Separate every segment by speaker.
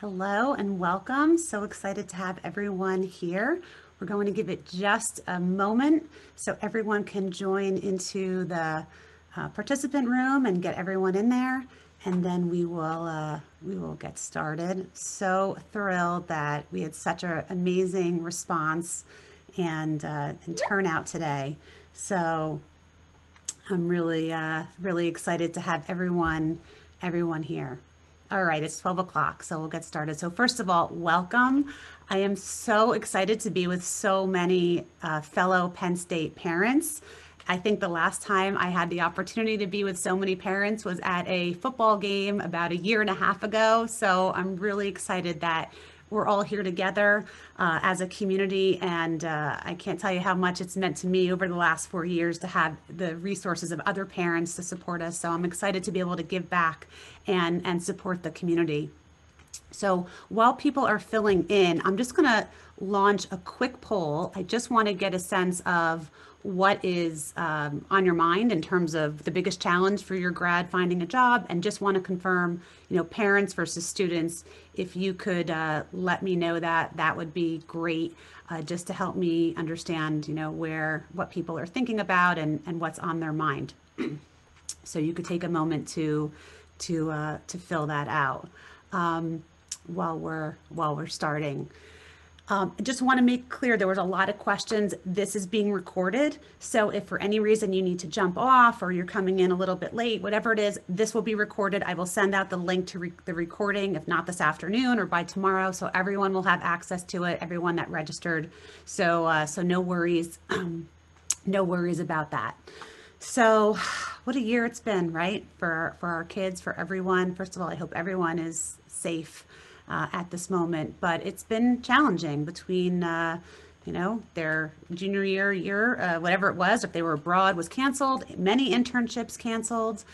Speaker 1: Hello and welcome. So excited to have everyone here. We're going to give it just a moment so everyone can join into the uh, participant room and get everyone in there. And then we will uh, we will get started. So thrilled that we had such an amazing response and, uh, and turnout today. So I'm really uh, really excited to have everyone everyone here. All right, it's 12 o'clock, so we'll get started. So first of all, welcome. I am so excited to be with so many uh, fellow Penn State parents. I think the last time I had the opportunity to be with so many parents was at a football game about a year and a half ago. So I'm really excited that we're all here together uh, as a community. And uh, I can't tell you how much it's meant to me over the last four years to have the resources of other parents to support us. So I'm excited to be able to give back and, and support the community. So while people are filling in, I'm just going to launch a quick poll. I just want to get a sense of what is um, on your mind in terms of the biggest challenge for your grad finding a job and just want to confirm you know parents versus students. If you could uh, let me know that that would be great uh, just to help me understand you know where what people are thinking about and and what's on their mind. So you could take a moment to to uh, to fill that out um, while we're while we're starting um, I just want to make clear there was a lot of questions. This is being recorded. So if for any reason you need to jump off or you're coming in a little bit late, whatever it is, this will be recorded. I will send out the link to re the recording, if not this afternoon or by tomorrow. So everyone will have access to it, everyone that registered. So, uh, so no worries, no worries about that. So what a year it's been, right? For, for our kids, for everyone. First of all, I hope everyone is safe uh, at this moment, but it's been challenging between, uh, you know, their junior year, year, uh, whatever it was, if they were abroad was canceled, many internships canceled,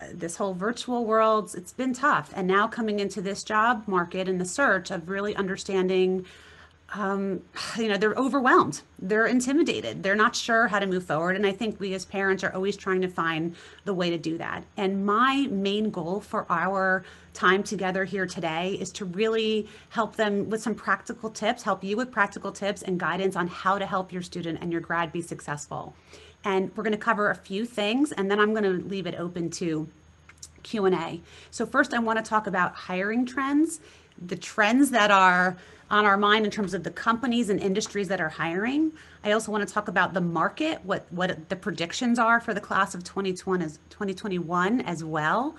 Speaker 1: uh, this whole virtual world, it's been tough. And now coming into this job market and the search of really understanding um, you know, they're overwhelmed. They're intimidated. They're not sure how to move forward. And I think we as parents are always trying to find the way to do that. And my main goal for our time together here today is to really help them with some practical tips, help you with practical tips and guidance on how to help your student and your grad be successful. And we're going to cover a few things, and then I'm going to leave it open to Q&A. So first I want to talk about hiring trends, the trends that are on our mind in terms of the companies and industries that are hiring. I also want to talk about the market, what, what the predictions are for the class of 2020, 2021 as well.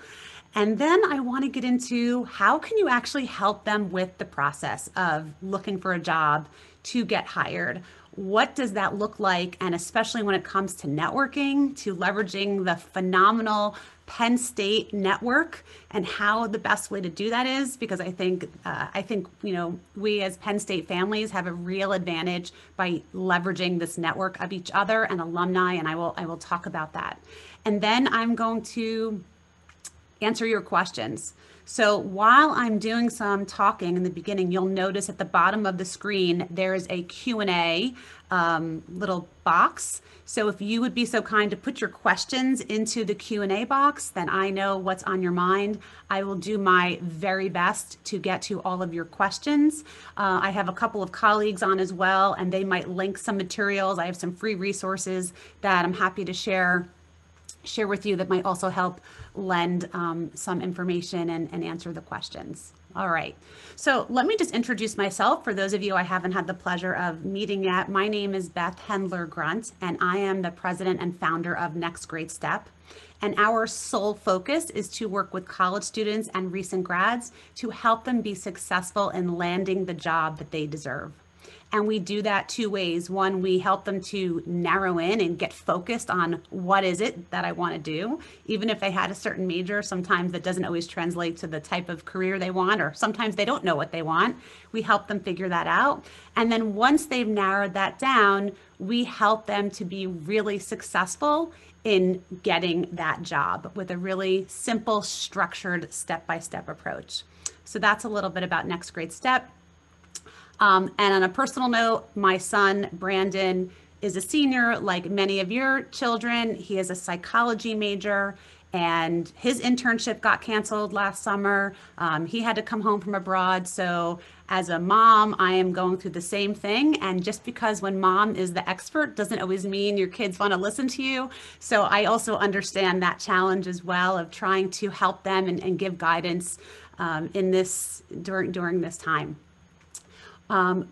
Speaker 1: And then I want to get into how can you actually help them with the process of looking for a job to get hired? What does that look like? And especially when it comes to networking, to leveraging the phenomenal Penn State network and how the best way to do that is because I think uh, I think you know we as Penn State families have a real advantage by leveraging this network of each other and alumni and I will I will talk about that. And then I'm going to answer your questions. So while I'm doing some talking in the beginning, you'll notice at the bottom of the screen, there is a Q&A um, little box. So if you would be so kind to put your questions into the Q&A box, then I know what's on your mind. I will do my very best to get to all of your questions. Uh, I have a couple of colleagues on as well, and they might link some materials. I have some free resources that I'm happy to share share with you that might also help lend um, some information and, and answer the questions. All right, so let me just introduce myself for those of you I haven't had the pleasure of meeting yet. My name is Beth Hendler Grunt, and I am the president and founder of Next Great Step. And our sole focus is to work with college students and recent grads to help them be successful in landing the job that they deserve. And we do that two ways. One, we help them to narrow in and get focused on what is it that I want to do. Even if they had a certain major, sometimes that doesn't always translate to the type of career they want, or sometimes they don't know what they want. We help them figure that out. And then once they've narrowed that down, we help them to be really successful in getting that job with a really simple, structured, step by step approach. So that's a little bit about Next Great Step. Um, and on a personal note, my son, Brandon, is a senior like many of your children. He is a psychology major and his internship got canceled last summer. Um, he had to come home from abroad. So, as a mom, I am going through the same thing. And just because when mom is the expert doesn't always mean your kids want to listen to you. So, I also understand that challenge as well of trying to help them and, and give guidance um, in this during during this time. Um,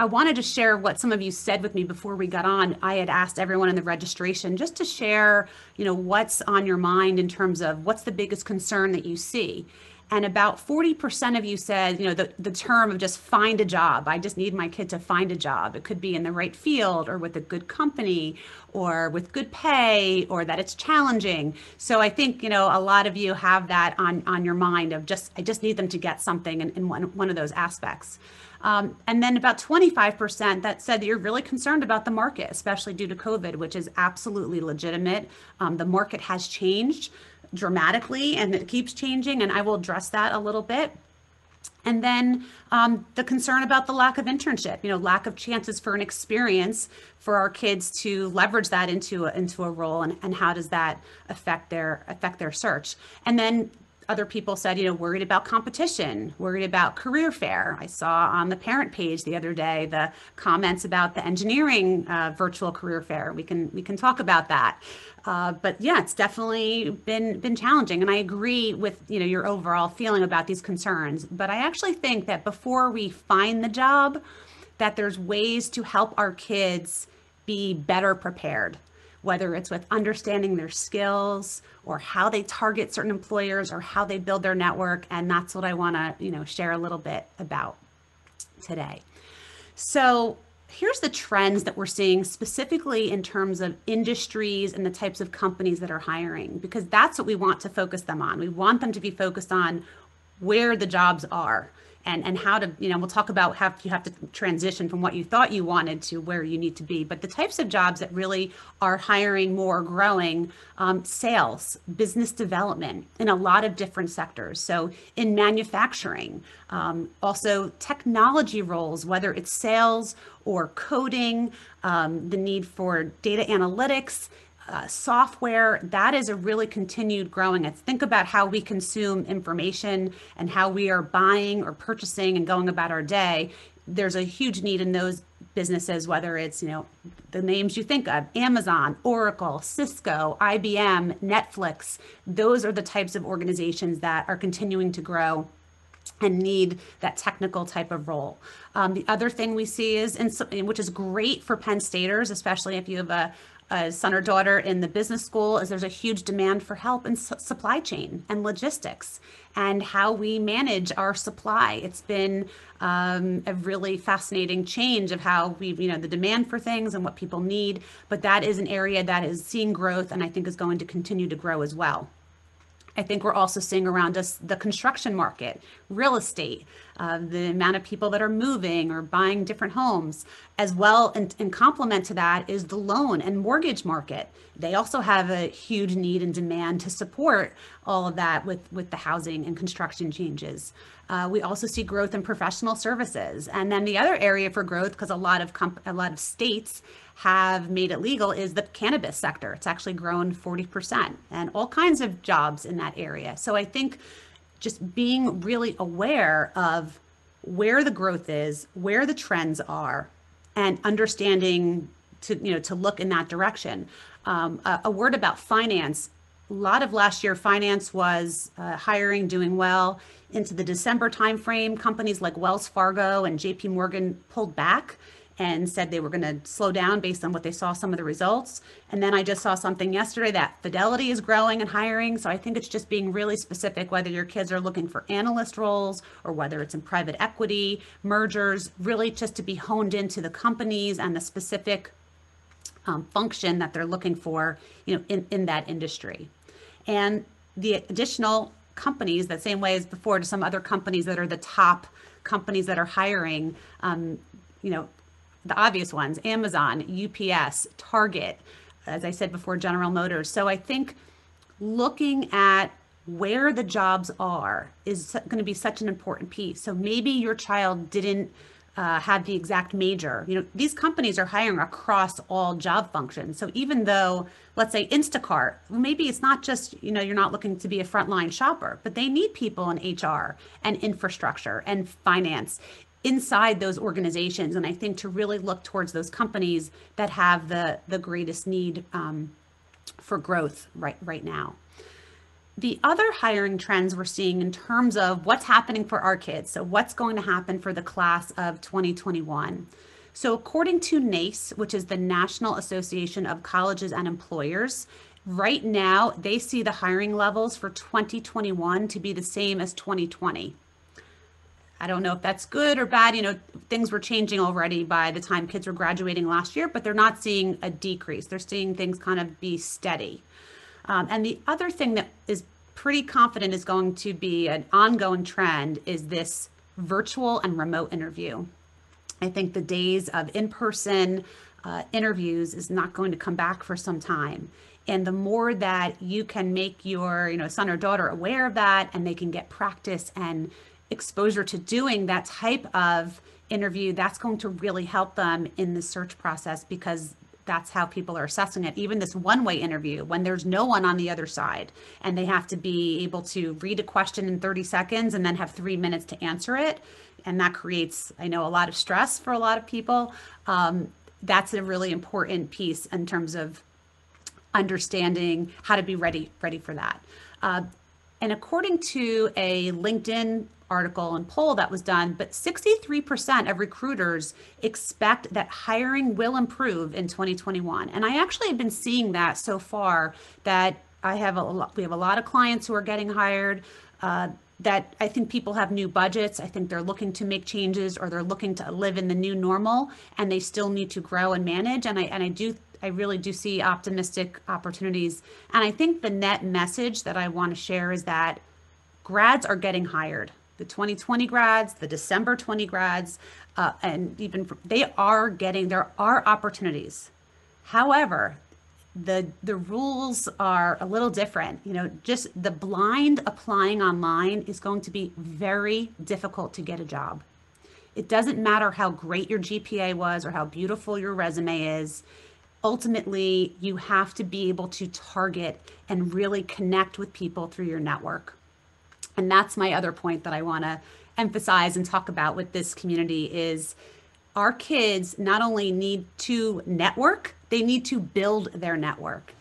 Speaker 1: I wanted to share what some of you said with me before we got on. I had asked everyone in the registration just to share, you know, what's on your mind in terms of what's the biggest concern that you see. And about 40% of you said, you know, the, the term of just find a job. I just need my kid to find a job. It could be in the right field or with a good company or with good pay or that it's challenging. So I think, you know, a lot of you have that on, on your mind of just, I just need them to get something in, in one, one of those aspects. Um, and then about 25% that said that you're really concerned about the market, especially due to COVID, which is absolutely legitimate. Um, the market has changed dramatically and it keeps changing, and I will address that a little bit. And then um, the concern about the lack of internship, you know, lack of chances for an experience for our kids to leverage that into a, into a role, and, and how does that affect their affect their search? And then other people said, you know, worried about competition, worried about career fair. I saw on the parent page the other day the comments about the engineering uh, virtual career fair. We can we can talk about that. Uh, but yeah, it's definitely been been challenging, and I agree with you know your overall feeling about these concerns. But I actually think that before we find the job, that there's ways to help our kids be better prepared whether it's with understanding their skills or how they target certain employers or how they build their network. And that's what I want to, you know, share a little bit about today. So here's the trends that we're seeing specifically in terms of industries and the types of companies that are hiring, because that's what we want to focus them on. We want them to be focused on where the jobs are and and how to you know we'll talk about how you have to transition from what you thought you wanted to where you need to be. But the types of jobs that really are hiring more growing um, sales business development in a lot of different sectors. So in manufacturing um, also technology roles whether it's sales or coding um, the need for data analytics uh, software, that is a really continued growing. It's think about how we consume information and how we are buying or purchasing and going about our day. There's a huge need in those businesses, whether it's, you know, the names you think of, Amazon, Oracle, Cisco, IBM, Netflix. Those are the types of organizations that are continuing to grow and need that technical type of role. Um, the other thing we see is, which is great for Penn Staters, especially if you have a, a son or daughter in the business school is there's a huge demand for help in su- supply chain and logistics and how we manage our supply. It's been um, a really fascinating change of how we, you know, the demand for things and what people need. But that is an area that is seeing growth and I think is going to continue to grow as well. I think we're also seeing around us the construction market, real estate, uh, the amount of people that are moving or buying different homes, as well. And, and complement to that is the loan and mortgage market. They also have a huge need and demand to support all of that with, with the housing and construction changes. Uh, we also see growth in professional services. And then the other area for growth, because a lot of comp- a lot of states have made it legal is the cannabis sector. It's actually grown 40% and all kinds of jobs in that area. So I think just being really aware of where the growth is, where the trends are, and understanding to you know to look in that direction. Um, a, a, word about finance. A lot of last year, finance was uh, hiring, doing well. Into the December timeframe, companies like Wells Fargo and J.P. Morgan pulled back and said they were going to slow down based on what they saw some of the results. And then I just saw something yesterday that Fidelity is growing and hiring. So I think it's just being really specific whether your kids are looking for analyst roles or whether it's in private equity, mergers, really just to be honed into the companies and the specific um, function that they're looking for, you know, in, in that industry. And the additional companies, the same way as before to some other companies that are the top companies that are hiring, um, you know, the obvious ones Amazon, UPS, Target, as I said before, General Motors. So I think looking at where the jobs are is going to be such an important piece. So maybe your child didn't uh, have the exact major. You know, these companies are hiring across all job functions. So even though, let's say Instacart, maybe it's not just, you know, you're not looking to be a frontline shopper, but they need people in HR and infrastructure and finance inside those organizations. And I think to really look towards those companies that have the the greatest need um, for growth right right now the other hiring trends we're seeing in terms of what's happening for our kids. So, what's going to happen for the class of 2021? So, according to NACE, which is the National Association of Colleges and Employers, right now they see the hiring levels for 2021 to be the same as 2020. I don't know if that's good or bad. You know, things were changing already by the time kids were graduating last year, but they're not seeing a decrease. They're seeing things kind of be steady. Um, and the other thing that is pretty confident is going to be an ongoing trend is this virtual and remote interview. I think the days of in person uh, interviews is not going to come back for some time. And the more that you can make your you know son or daughter aware of that and they can get practice and exposure to doing that type of interview, that's going to really help them in the search process because that's how people are assessing it. Even this one way interview, when there's no one on the other side and they have to be able to read a question in 30 seconds and then have three minutes to answer it. And that creates, I know, a lot of stress for a lot of people. Um, that's a really important piece in terms of understanding how to be ready ready for that. Uh, and according to a LinkedIn article and poll that was done, but 63% of recruiters expect that hiring will improve in 2021. And I actually have been seeing that so far that I have a lot, we have a lot of clients who are getting hired. Uh, that I think people have new budgets. I think they're looking to make changes or they're looking to live in the new normal and they still need to grow and manage. And I and I do I really do see optimistic opportunities. And I think the net message that I want to share is that grads are getting hired the 2020 grads, the December 20 grads, uh, and even they are getting there are opportunities. However, the the rules are a little different. You know, just the blind applying online is going to be very difficult to get a job. It doesn't matter how great your GPA was or how beautiful your resume is. Ultimately, you have to be able to target and really connect with people through your network. And that's my other point that I want to emphasize and talk about with this community is our kids not only need to network, they need to build their network.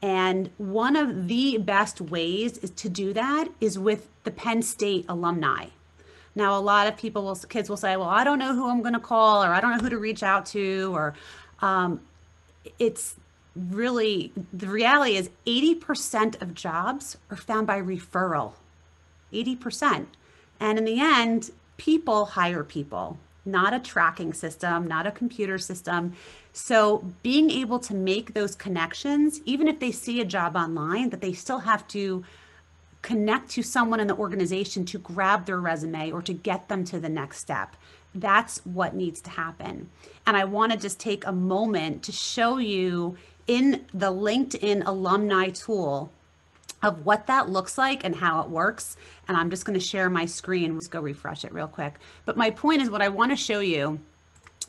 Speaker 1: And one of the best ways is to do that is with the Penn State alumni. Now, a lot of people will, kids will say, well, I don't know who I'm going to call, or I don't know who to reach out to, or um, it's really the reality is 80% of jobs are found by referral. 80%. And in the end, people hire people, not a tracking system, not a computer system. So being able to make those connections, even if they see a job online, that they still have to connect to someone in the organization to grab their resume or to get them to the next step. That's what needs to happen. And I want to just take a moment to show you in the LinkedIn alumni tool of what that looks like and how it works. And I'm just going to share my screen. Let's go refresh it real quick. But my point is what I want to show you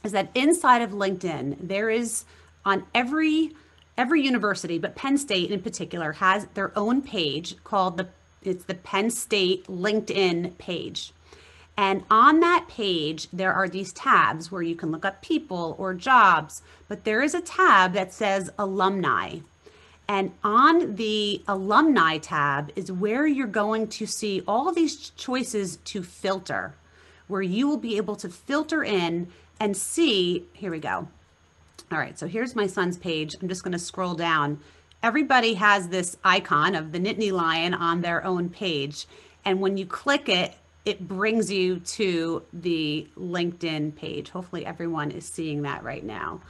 Speaker 1: is that inside of LinkedIn, there is on every every university, but Penn State in particular has their own page called the it's the Penn State LinkedIn page. And on that page, there are these tabs where you can look up people or jobs, but there is a tab that says alumni. And on the alumni tab is where you're going to see all these choices to filter, where you will be able to filter in and see. Here we go. All right, so here's my son's page. I'm just going to scroll down. Everybody has this icon of the Nittany Lion on their own page. And when you click it, it brings you to the LinkedIn page. Hopefully, everyone is seeing that right now.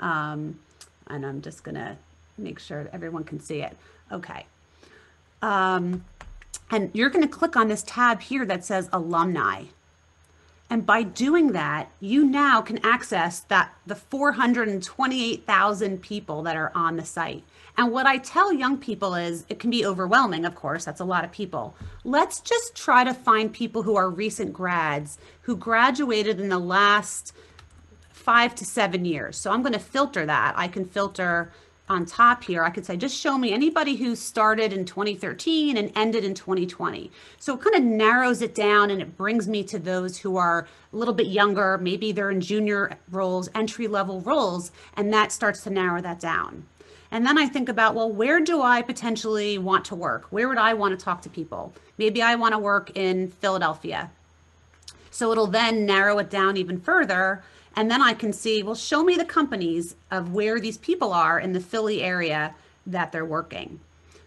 Speaker 1: Um, and I'm just going to make sure everyone can see it. Okay. Um, and you're going to click on this tab here that says alumni. And by doing that, you now can access that the 428,000 people that are on the site. And what I tell young people is it can be overwhelming, of course, that's a lot of people. Let's just try to find people who are recent grads who graduated in the last five to seven years. So I'm going to filter that. I can filter on top here, I could say, just show me anybody who started in 2013 and ended in 2020. So it kind of narrows it down and it brings me to those who are a little bit younger, maybe they're in junior roles, entry level roles, and that starts to narrow that down. And then I think about, well, where do I potentially want to work? Where would I want to talk to people? Maybe I want to work in Philadelphia. So it'll then narrow it down even further and then I can see, well, show me the companies of where these people are in the Philly area that they're working.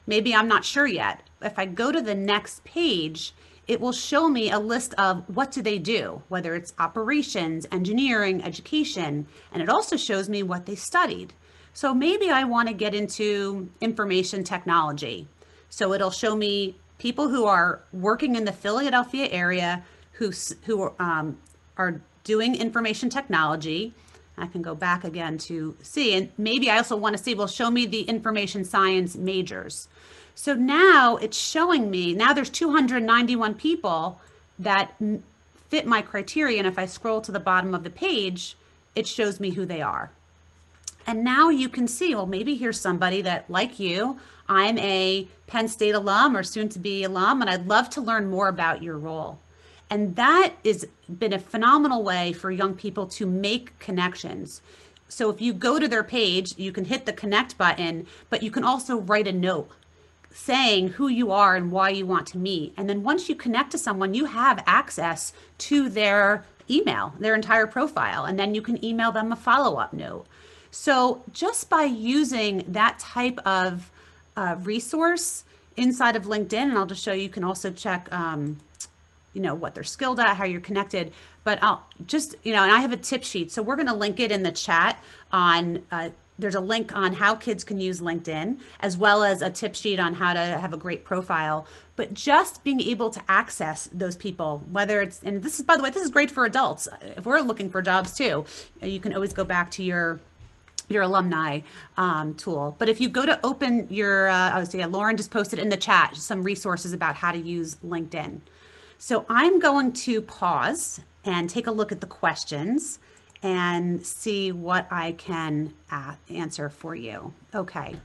Speaker 1: Maybe I'm not sure yet. If I go to the next page, it will show me a list of what do they do, whether it's operations, engineering, education, and it also shows me what they studied. So maybe I want to get into information technology. So it'll show me people who are working in the Philadelphia area who, who um, are doing information technology. I can go back again to see, and maybe I also want to see, well, show me the information science majors. So now it's showing me, now there's 291 people that fit my criteria. And if I scroll to the bottom of the page, it shows me who they are. And now you can see, well, maybe here's somebody that, like you, I'm a Penn State alum or soon to be alum, and I'd love to learn more about your role. And that has been a phenomenal way for young people to make connections. So if you go to their page, you can hit the connect button, but you can also write a note saying who you are and why you want to meet. And then once you connect to someone, you have access to their email, their entire profile, and then you can email them a follow up note. So just by using that type of uh, resource inside of LinkedIn, and I'll just show you, you can also check. Um, you know what they're skilled at how you're connected but i'll just you know and i have a tip sheet so we're going to link it in the chat on uh, there's a link on how kids can use linkedin as well as a tip sheet on how to have a great profile but just being able to access those people whether it's and this is by the way this is great for adults if we're looking for jobs too you can always go back to your your alumni um, tool. But if you go to open your, uh, yeah, Lauren just posted in the chat some resources about how to use LinkedIn. So I'm going to pause and take a look at the questions and see what I can uh, answer for you. Okay.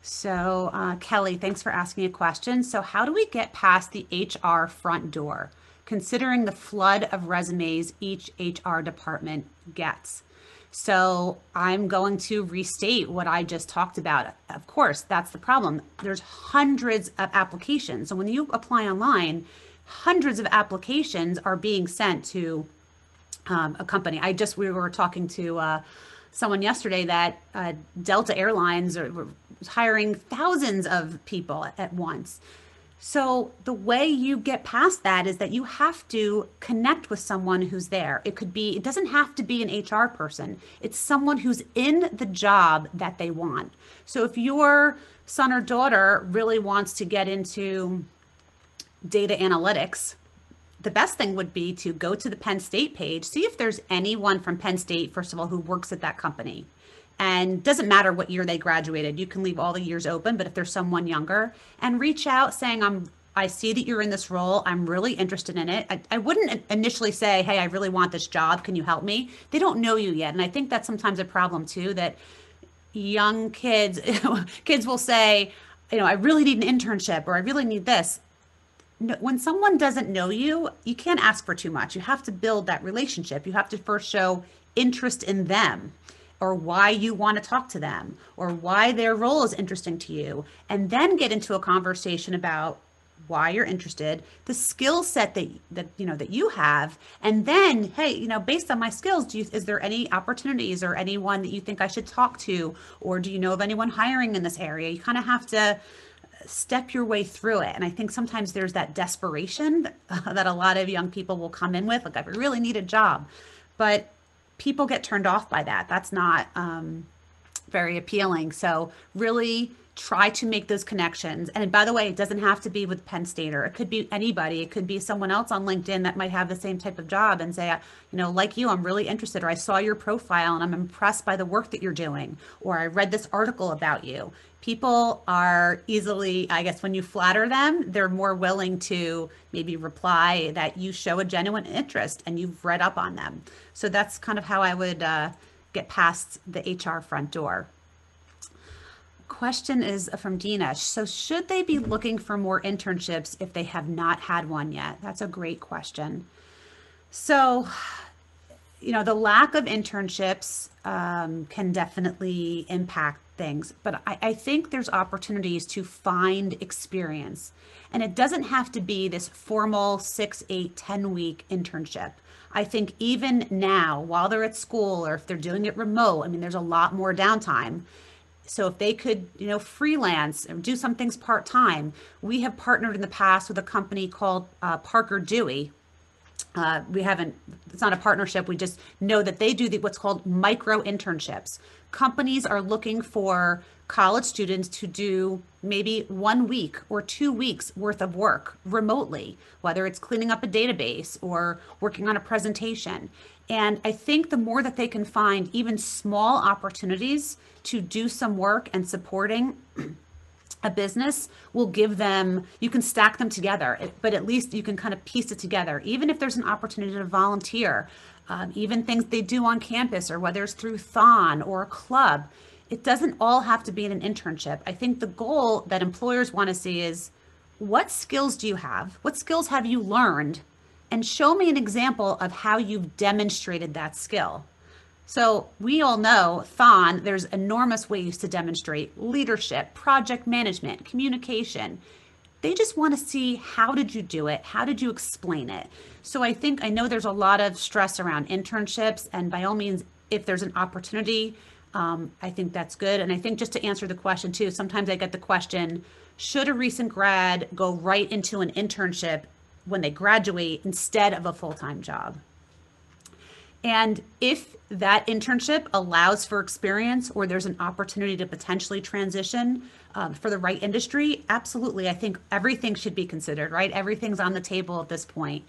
Speaker 1: So uh, Kelly, thanks for asking a question. So how do we get past the HR front door, considering the flood of resumes each HR department gets? So I'm going to restate what I just talked about. Of course, that's the problem. There's hundreds of applications. So when you apply online, hundreds of applications are being sent to um, a company. I just we were talking to uh, someone yesterday that uh, Delta Airlines are hiring thousands of people at once. So the way you get past that is that you have to connect with someone who's there. It could be, it doesn't have to be an HR person. It's someone who's in the job that they want. So if your son or daughter really wants to get into data analytics, the best thing would be to go to the Penn State page, see if there's anyone from Penn State, first of all, who works at that company. And doesn't matter what year they graduated, you can leave all the years open, but if there's someone younger, and reach out saying, I'm I see that you're in this role. I'm really interested in it. I, I wouldn't initially say, Hey, I really want this job. Can you help me? They don't know you yet. And I think that's sometimes a problem too, that young kids, kids will say, you know, I really need an internship or I really need this when someone doesn't know you, you can't ask for too much. You have to build that relationship. You have to first show interest in them or why you want to talk to them or why their role is interesting to you and then get into a conversation about why you're interested the skill set that that you know that you have and then hey you know based on my skills do you is there any opportunities or anyone that you think I should talk to or do you know of anyone hiring in this area you kind of have to step your way through it. And I think sometimes there's that desperation that a lot of young people will come in with, like, I really need a job. But people get turned off by that. That's not um, very appealing. So, really try to make those connections. And by the way, it doesn't have to be with Penn State or it could be anybody. It could be someone else on LinkedIn that might have the same type of job and say, you know, like you, I'm really interested, or I saw your profile and I'm impressed by the work that you're doing, or I read this article about you. People are easily, I guess, when you flatter them, they're more willing to maybe reply that you show a genuine interest and you've read up on them. So that's kind of how I would uh, get past the HR front door question is from Dina. So, should they be looking for more internships if they have not had one yet? That's a great question. So, you know, the lack of internships um, can definitely impact things, but I, I think there's opportunities to find experience. And it doesn't have to be this formal six, eight, 10 week internship. I think even now, while they're at school or if they're doing it remote, I mean, there's a lot more downtime so if they could you know freelance and do some things part-time we have partnered in the past with a company called uh, Parker Dewey uh, we haven't it's not a partnership. We just know that they do the, what's called micro internships. Companies are looking for college students to do maybe one week or two weeks worth of work remotely whether it's cleaning up a database or working on a presentation. And I think the more that they can find even small opportunities to do some work and supporting a business will give them, you can stack them together, but at least you can kind of piece it together. Even if there's an opportunity to volunteer, um, even things they do on campus or whether it's through Thon or a club, it doesn't all have to be in an internship. I think the goal that employers want to see is what skills do you have? What skills have you learned and show me an example of how you've demonstrated that skill. So we all know Thon, there's enormous ways to demonstrate leadership, project management, communication. They just want to see how did you do it? How did you explain it? So I think I know there's a lot of stress around internships and by all means, if there's an opportunity, um, I think that's good. And I think just to answer the question too, sometimes I get the question, should a recent grad go right into an internship when they graduate instead of a full-time job. And if that internship allows for experience or there's an opportunity to potentially transition um, for the right industry, absolutely. I think everything should be considered, right? Everything's on the table at this point.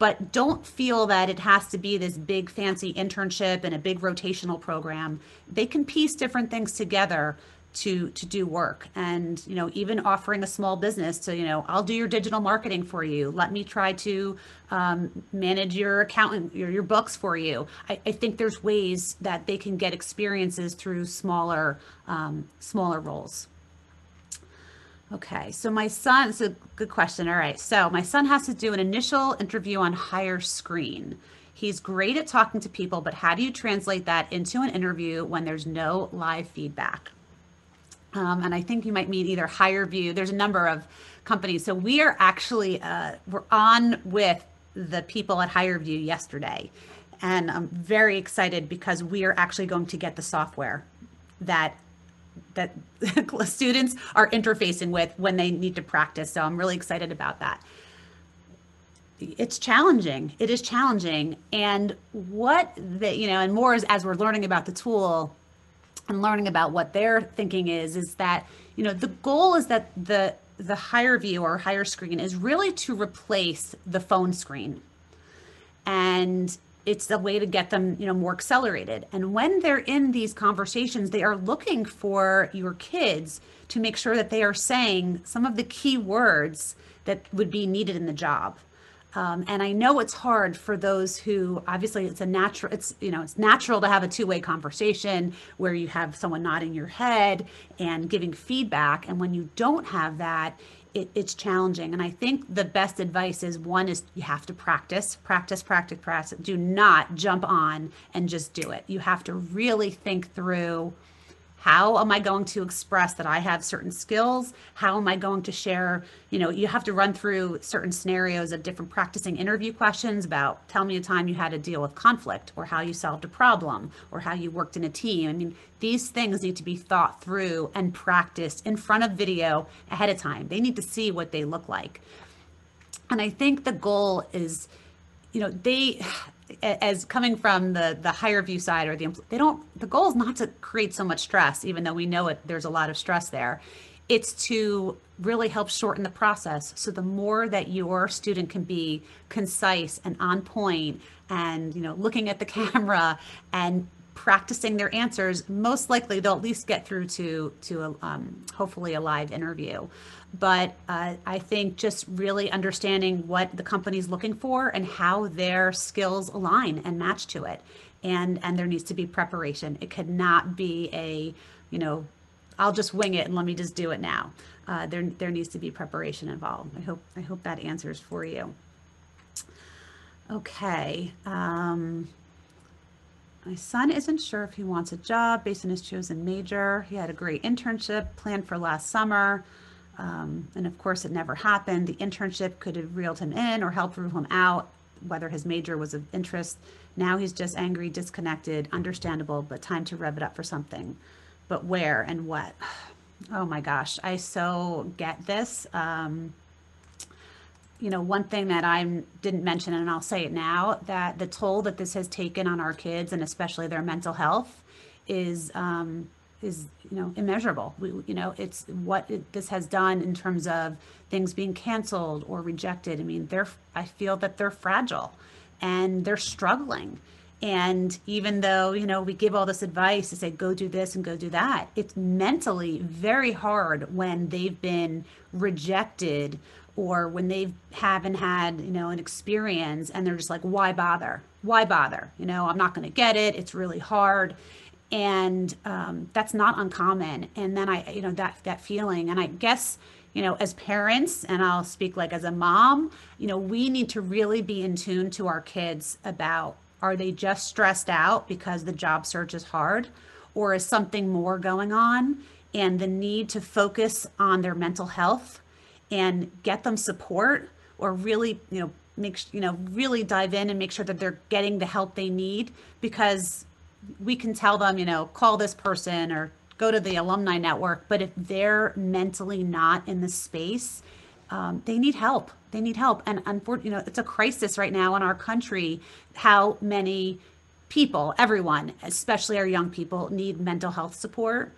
Speaker 1: But don't feel that it has to be this big fancy internship and a big rotational program. They can piece different things together to to do work. And you know even offering a small business to you know i'll do your digital marketing for you. Let me try to um, manage your accountant your, your books for you. I, I, think there's ways that they can get experiences through smaller um, smaller roles. Okay so my son it's a good question. All right so my son has to do an initial interview on higher HireScreen He's great at talking to people, but how do you translate that into an interview when there's no live feedback? Um, and I think you might mean either HireVue. There's a number of companies. So we are actually uh, we're on with the people at HireVue yesterday, and I'm very excited because we are actually going to get the software that that students are interfacing with when they need to practice. So I'm really excited about that. It's challenging. It is challenging, and what the you know, and more as, as we're learning about the tool and learning about what their thinking is is that you know the goal is that the the HireVue or higher screen is really to replace the phone screen. And it's a way to get them you know more accelerated. And when they're in these conversations they are looking for your kids to make sure that they are saying some of the key words that would be needed in the job um, and I know it's hard for those who obviously it's a natural, it's, you know, it's natural to have a two way conversation where you have someone nodding your head and giving feedback. And when you don't have that, it, it's challenging. And I think the best advice is one is you have to practice, practice, practice, practice. Do not jump on and just do it. You have to really think through how am i going to express that i have certain skills? How am i going to share? You know you have to run through certain scenarios of different practicing interview questions about tell me a time you had to deal with conflict or how you solved a problem or how you worked in a team. I mean these things need to be thought through and practiced in front of video ahead of time. They need to see what they look like. And i think the goal is you know they as coming from the the HireVue side or the they don't the goal is not to create so much stress even though we know it there's a lot of stress there it's to really help shorten the process. So the more that your student can be concise and on point and, you know, looking at the camera and practicing their answers, most likely they'll at least get through to to a, um, hopefully a live interview. But uh, I think just really understanding what the company's looking for and how their skills align and match to it, and and there needs to be preparation. It could not be a you know I'll just wing it and let me just do it now. Uh, there there needs to be preparation involved. I hope I hope that answers for you. Okay. Um, my son isn't sure if he wants a job based on his chosen major. He had a great internship planned for last summer. Um, and of course, it never happened. The internship could have reeled him in or helped rule him out, whether his major was of interest. Now he's just angry, disconnected, understandable, but time to rev it up for something. But where and what? Oh my gosh, I so get this. Um, you know, one thing that I didn't mention, and I'll say it now, that the toll that this has taken on our kids and especially their mental health is um, is you know immeasurable. We, you know, it's what it, this has done in terms of things being canceled or rejected. I mean, they're I feel that they're fragile, and they're struggling. And even though, you know, we give all this advice to say, go do this and go do that, it's mentally very hard when they've been rejected or when they haven't had you know an experience and they're just like why bother? Why bother? You know i'm not going to get it. It's really hard. And um, that's not uncommon. And then i you know that that feeling. And i guess you know as parents and i'll speak like as a mom you know we need to really be in tune to our kids about are they just stressed out because the job search is hard or is something more going on? And the need to focus on their mental health and get them support or really, you know, make, you know, really dive in and make sure that they're getting the help they need because we can tell them, you know, call this person or go to the alumni network. But if they're mentally not in the space, um, they need help. They need help. And unfortunately, you know, it's a crisis right now in our country how many people, everyone, especially our young people, need mental health support.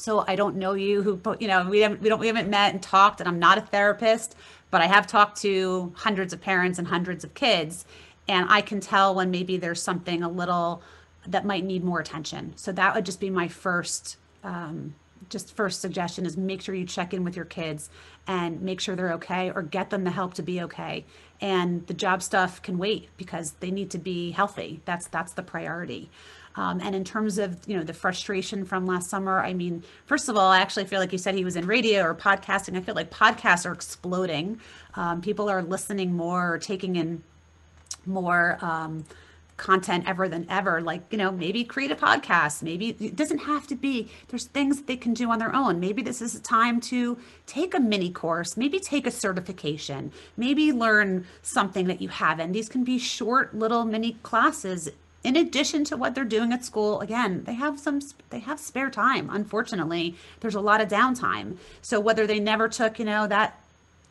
Speaker 1: So I don't know you who, you know, we haven't, we don't, we haven't met and talked and I'm not a therapist, but I have talked to hundreds of parents and hundreds of kids. And I can tell when maybe there's something a little that might need more attention. So that would just be my first, um, just first suggestion is make sure you check in with your kids and make sure they're okay or get them the help to be okay. And the job stuff can wait because they need to be healthy. That's, that's the priority. Um, and in terms of you know the frustration from last summer, I mean, first of all, I actually feel like you said he was in radio or podcasting. I feel like podcasts are exploding. Um, people are listening more, or taking in more. Um, content ever than ever like you know maybe create a podcast maybe it doesn't have to be there's things that they can do on their own maybe this is a time to take a mini course maybe take a certification maybe learn something that you haven't these can be short little mini classes in addition to what they're doing at school again they have some they have spare time unfortunately. There's a lot of downtime. So whether they never took you know that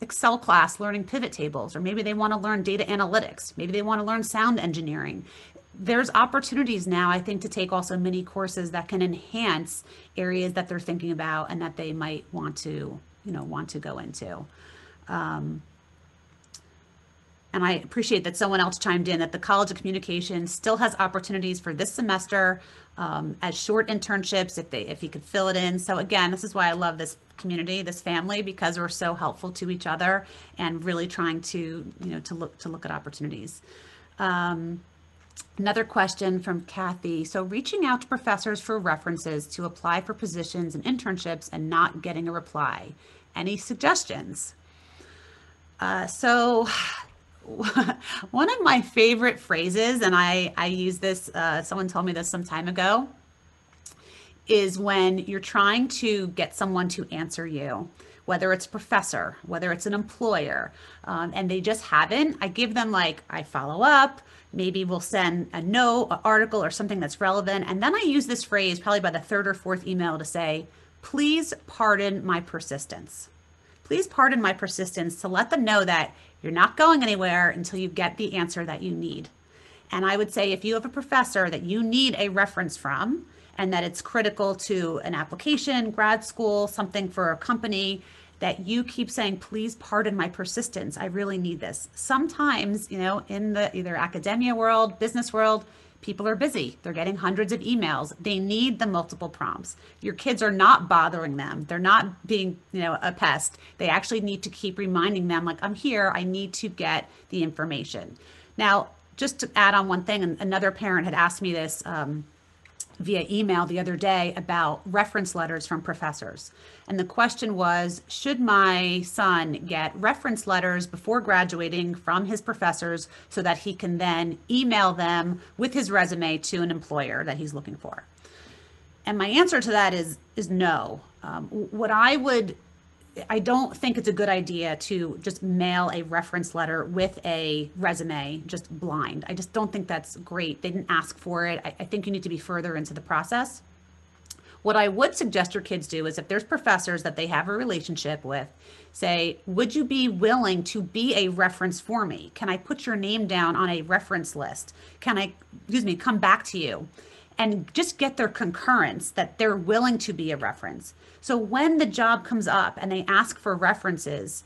Speaker 1: excel class learning pivot tables or maybe they want to learn data analytics maybe they want to learn sound engineering there's opportunities now i think to take also mini courses that can enhance areas that they're thinking about and that they might want to you know want to go into. Um, and I appreciate that someone else chimed in that the College of Communication still has opportunities for this semester um, as short internships if they if you could fill it in. So again, this is why I love this community, this family, because we're so helpful to each other and really trying to you know to look to look at opportunities. Um, Another question from Kathy. So, reaching out to professors for references to apply for positions and internships and not getting a reply. Any suggestions? Uh, so, one of my favorite phrases, and I, I use this, uh, someone told me this some time ago, is when you're trying to get someone to answer you, whether it's a professor, whether it's an employer, um, and they just haven't. I give them like, I follow up, maybe we'll send a note, an article, or something that's relevant. And then I use this phrase probably by the third or fourth email to say, please pardon my persistence. Please pardon my persistence to let them know that you're not going anywhere until you get the answer that you need. And I would say if you have a professor that you need a reference from, and that it's critical to an application, grad school, something for a company that you keep saying, please pardon my persistence. I really need this. Sometimes, you know, in the either academia world, business world, people are busy. They're getting hundreds of emails. They need the multiple prompts. Your kids are not bothering them. They're not being, you know, a pest. They actually need to keep reminding them, like, I'm here. I need to get the information. Now, just to add on one thing, another parent had asked me this. Um, via email the other day about reference letters from professors. And the question was Should my son get reference letters before graduating from his professors so that he can then email them with his resume to an employer that he's looking for? And my answer to that is, is no. Um, what I would I don't think it's a good idea to just mail a reference letter with a resume just blind. I just don't think that's great. They didn't ask for it. I, I, think you need to be further into the process. What I would suggest your kids do is if there's professors that they have a relationship with, say, would you be willing to be a reference for me? Can I put your name down on a reference list? Can I, excuse me, come back to you? And just get their concurrence that they're willing to be a reference. So when the job comes up and they ask for references,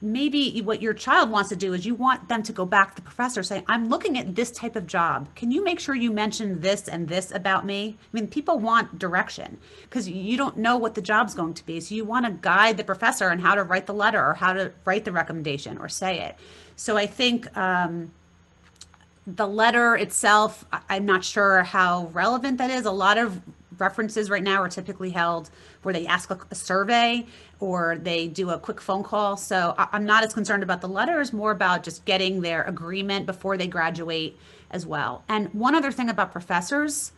Speaker 1: maybe what your child wants to do is you want them to go back to the professor say i'm looking at this type of job. Can you make sure you mention this and this about me? I mean people want direction because you don't know what the job's going to be. So you want to guide the professor on how to write the letter or how to write the recommendation or say it. So i think um, the letter itself, I'm not sure how relevant that is. A lot of references right now are typically held where they ask a, a survey or they do a quick phone call. So I, I'm not as concerned about the letters, more about just getting their agreement before they graduate as well. And one other thing about professors,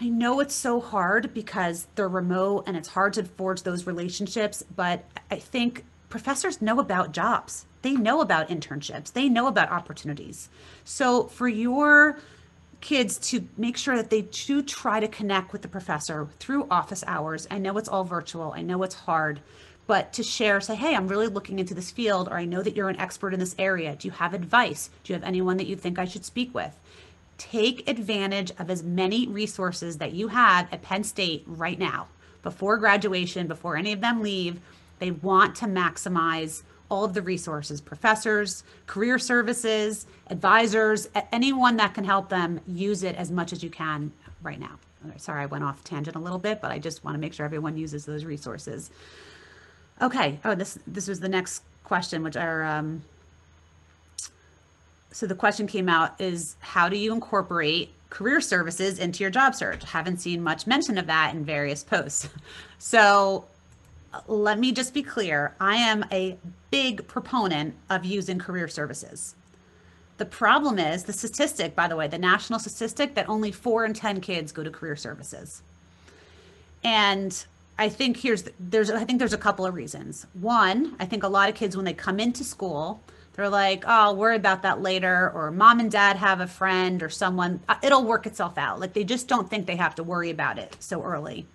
Speaker 1: I know it's so hard because they're remote and it's hard to forge those relationships, but I think professors know about jobs they know about internships, they know about opportunities. So for your kids to make sure that they do try to connect with the professor through office hours. I know it's all virtual, I know it's hard, but to share, say, hey, I'm really looking into this field, or I know that you're an expert in this area. Do you have advice? Do you have anyone that you think I should speak with? Take advantage of as many resources that you have at Penn State right now before graduation, before any of them leave. They want to maximize all of the resources professors, career services, advisors, anyone that can help them use it as much as you can right now. Sorry, I went off tangent a little bit, but I just want to make sure everyone uses those resources. Okay. Oh, this this was the next question, which are um, so the question came out is how do you incorporate career services into your job search? Haven't seen much mention of that in various posts. So let me just be clear I am a big proponent of using career services. The problem is the statistic, by the way, the national statistic that only four in 10 kids go to career services. And I think here's there's I think there's a couple of reasons. One, I think a lot of kids when they come into school, they're like, "Oh, I'll worry about that later," or "Mom and Dad have a friend or someone, uh, it'll work itself out." Like they just don't think they have to worry about it so early.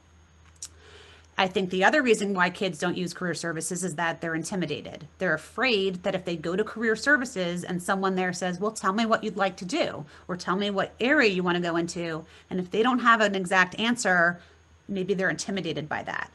Speaker 1: I think the other reason why kids don't use career services is that they're intimidated. They're afraid that if they go to career services and someone there says, Well, tell me what you'd like to do, or tell me what area you want to go into. And if they don't have an exact answer, maybe they're intimidated by that.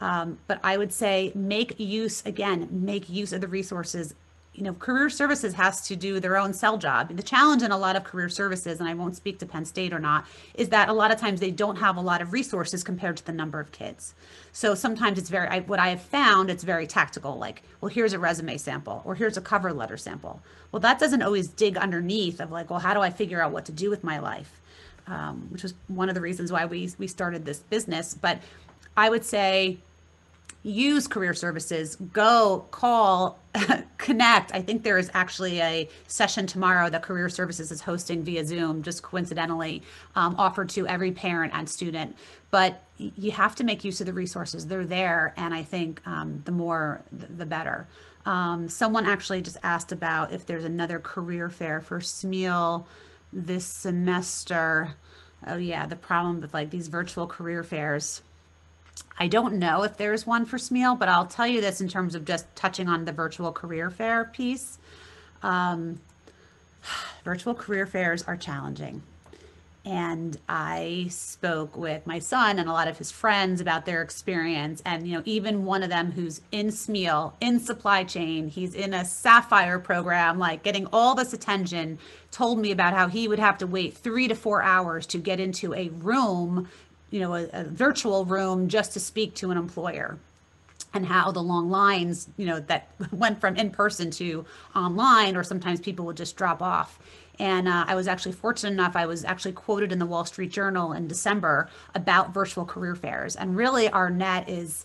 Speaker 1: Um, but I would say make use, again, make use of the resources you know, career services has to do their own sell job. The challenge in a lot of career services, and I won't speak to Penn State or not, is that a lot of times they don't have a lot of resources compared to the number of kids. So sometimes it's very, I, what I have found, it's very tactical. Like, well, here's a resume sample, or here's a cover letter sample. Well, that doesn't always dig underneath of like, well, how do I figure out what to do with my life? Um, which was one of the reasons why we we started this business. But I would say use career services, go call, connect. I think there is actually a session tomorrow that career services is hosting via Zoom, just coincidentally um, offered to every parent and student. But you have to make use of the resources. They're there. And I think um, the more, the better. Um, someone actually just asked about if there's another career fair for SMEAL this semester. Oh, yeah, the problem with like these virtual career fairs I don't know if there's one for SMEAL, but I'll tell you this in terms of just touching on the virtual career fair piece. Um, virtual career fairs are challenging. and I spoke with my son and a lot of his friends about their experience. And, you know, even one of them who's in SMEAL, in supply chain, he's in a Sapphire program, like getting all this attention, told me about how he would have to wait three to four hours to get into a room, you know, a, a virtual room just to speak to an employer and how the long lines, you know, that went from in person to online, or sometimes people would just drop off. And uh, I was actually fortunate enough, I was actually quoted in the Wall Street Journal in December about virtual career fairs. And really, our net is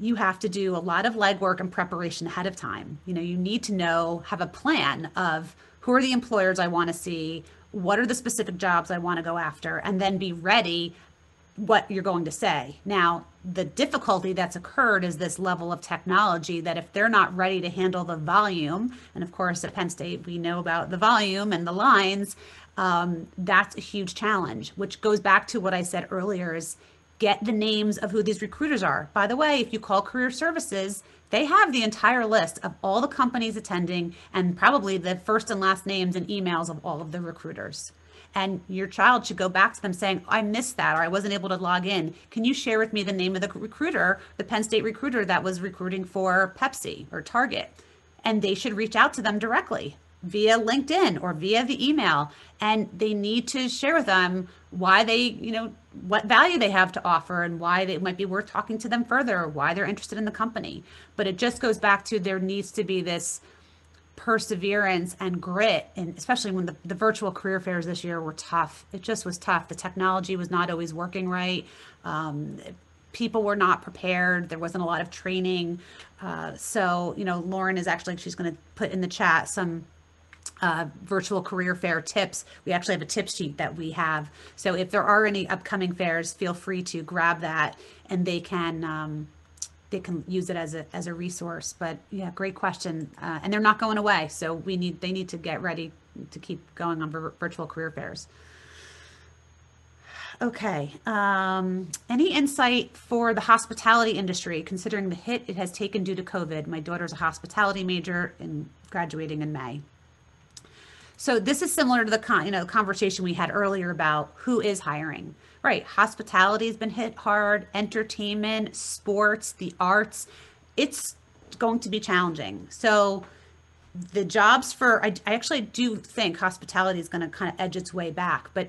Speaker 1: you have to do a lot of legwork and preparation ahead of time. You know, you need to know, have a plan of who are the employers I want to see, what are the specific jobs I want to go after, and then be ready what you're going to say. Now, the difficulty that's occurred is this level of technology that if they're not ready to handle the volume, and of course at Penn State we know about the volume and the lines, um, that's a huge challenge, which goes back to what I said earlier is get the names of who these recruiters are. By the way, if you call career services, they have the entire list of all the companies attending and probably the first and last names and emails of all of the recruiters and your child should go back to them saying, I missed that or I wasn't able to log in. Can you share with me the name of the recruiter, the Penn State recruiter that was recruiting for Pepsi or Target? And they should reach out to them directly via LinkedIn or via the email. And they need to share with them why they, you know, what value they have to offer and why it might be worth talking to them further or why they're interested in the company. But it just goes back to there needs to be this perseverance and grit and especially when the, the virtual career fairs this year were tough. It just was tough. The technology was not always working right. Um, people were not prepared. There wasn't a lot of training. Uh, so you know lauren is actually she's going to put in the chat some uh, virtual career fair tips. We actually have a tip sheet that we have. So if there are any upcoming fairs, feel free to grab that and they can um, they can use it as a as a resource. But yeah, great question. Uh, and they're not going away, so we need they need to get ready to keep going on vir- virtual career fairs. Okay. Um, any insight for the hospitality industry, considering the hit it has taken due to COVID? My daughter's a hospitality major and graduating in May. So this is similar to the con- you know conversation we had earlier about who is hiring. Right, hospitality has been hit hard, entertainment, sports, the arts. It's going to be challenging. So the jobs for I, I actually do think hospitality is going to kind of edge its way back, but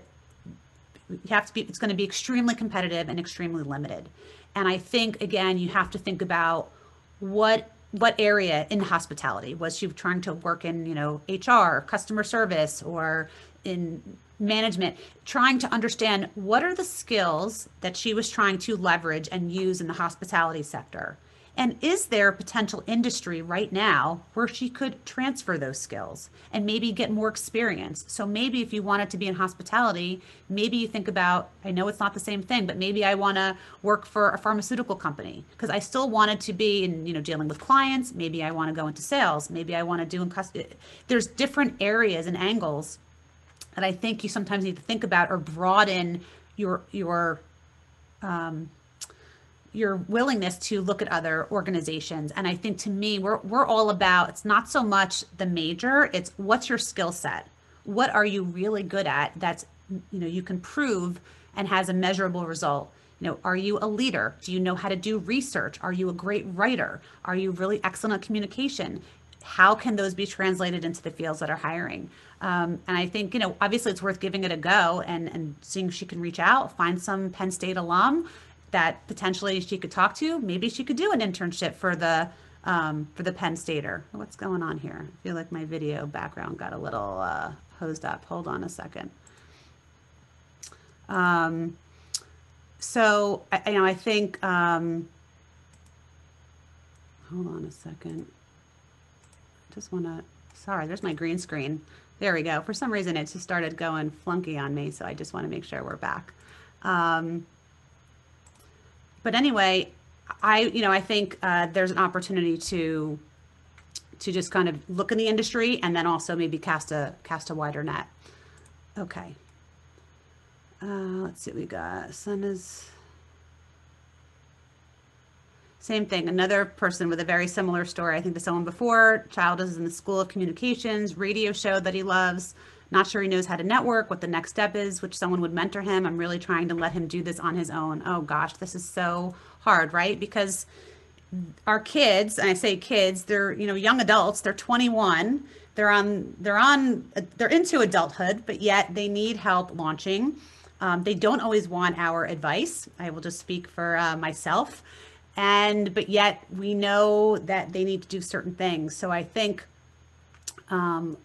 Speaker 1: you have to be it's going to be extremely competitive and extremely limited. And I think again you have to think about what what area in hospitality was she trying to work in you know hr customer service or in management trying to understand what are the skills that she was trying to leverage and use in the hospitality sector and is there a potential industry right now where she could transfer those skills and maybe get more experience? So maybe if you wanted to be in hospitality, maybe you think about, I know it's not the same thing, but maybe I want to work for a pharmaceutical company because I still wanted to be in, you know, dealing with clients. Maybe I want to go into sales. Maybe I want to do in custody. There's different areas and angles that I think you sometimes need to think about or broaden your, your, um, your willingness to look at other organizations. And I think to me, we're we're all about it's not so much the major, it's what's your skill set? What are you really good at that's you know you can prove and has a measurable result? You know, are you a leader? Do you know how to do research? Are you a great writer? Are you really excellent at communication? How can those be translated into the fields that are hiring? Um, and I think, you know, obviously it's worth giving it a go and, and seeing if she can reach out, find some Penn State alum that potentially she could talk to. Maybe she could do an internship for the um, for the Penn Stater. What's going on here? I feel like my video background got a little uh, hosed up. Hold on a second. Um, so I, you know, I think. Um, hold on a second. I Just want to. Sorry, there's my green screen. There we go. For some reason, it just started going flunky on me, so I just want to make sure we're back. Um, but anyway, I you know I think uh, there's an opportunity to to just kind of look in the industry and then also maybe cast a cast a wider net. Okay. Uh, let's see we got. sun is same thing. Another person with a very similar story. I think to someone before. Child is in the School of Communications, radio show that he loves. not sure he knows how to network, what the next step is, which someone would mentor him. I'm really trying to let him do this on his own. Oh gosh, this is so hard, right? Because our kids, and I say kids, they're, you know, young adults, they're 21 they're on they're on they're into adulthood but yet they need help launching um, they don't always want our advice i will just speak for uh, myself and but yet we know that they need to do certain things. So i think um,